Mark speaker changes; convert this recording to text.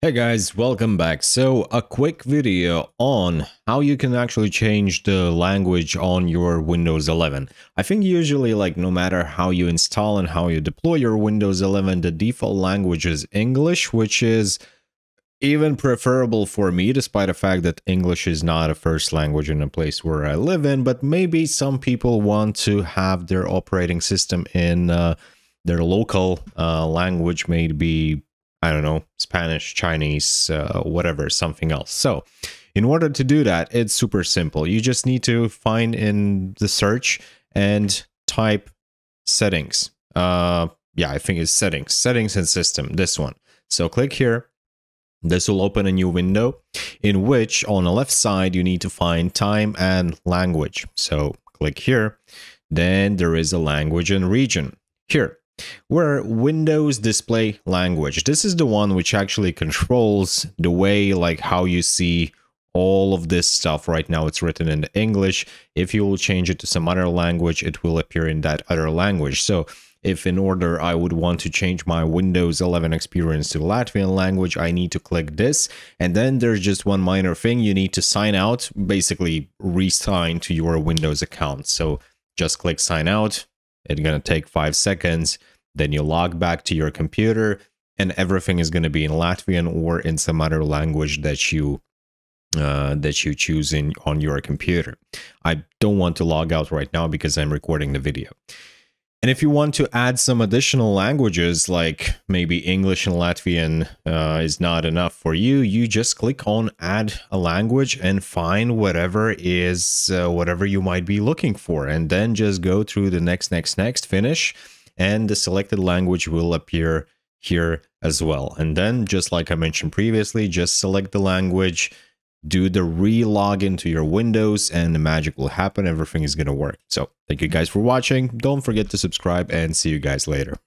Speaker 1: Hey guys, welcome back. So a quick video on how you can actually change the language on your Windows 11. I think usually like no matter how you install and how you deploy your Windows 11, the default language is English, which is even preferable for me despite the fact that English is not a first language in a place where I live in, but maybe some people want to have their operating system in uh, their local uh, language, maybe I don't know, Spanish, Chinese, uh, whatever, something else. So, in order to do that, it's super simple. You just need to find in the search and type settings. Uh, yeah, I think it's settings, settings and system, this one. So, click here. This will open a new window in which on the left side you need to find time and language. So, click here. Then there is a language and region. Here, where Windows display language. This is the one which actually controls the way like how you see all of this stuff right now it's written in English if you will change it to some other language it will appear in that other language so if in order I would want to change my Windows 11 experience to Latvian language, I need to click this. And then there's just one minor thing. You need to sign out, basically re-sign to your Windows account. So just click sign out. It's going to take five seconds. Then you log back to your computer and everything is going to be in Latvian or in some other language that you uh, that you choose in on your computer. I don't want to log out right now because I'm recording the video. And if you want to add some additional languages, like maybe English and Latvian uh, is not enough for you, you just click on add a language and find whatever is uh, whatever you might be looking for. And then just go through the next, next, next, finish and the selected language will appear here as well. And then just like I mentioned previously, just select the language, do the re-login to your Windows and the magic will happen. Everything is going to work. So thank you guys for watching. Don't forget to subscribe and see you guys later.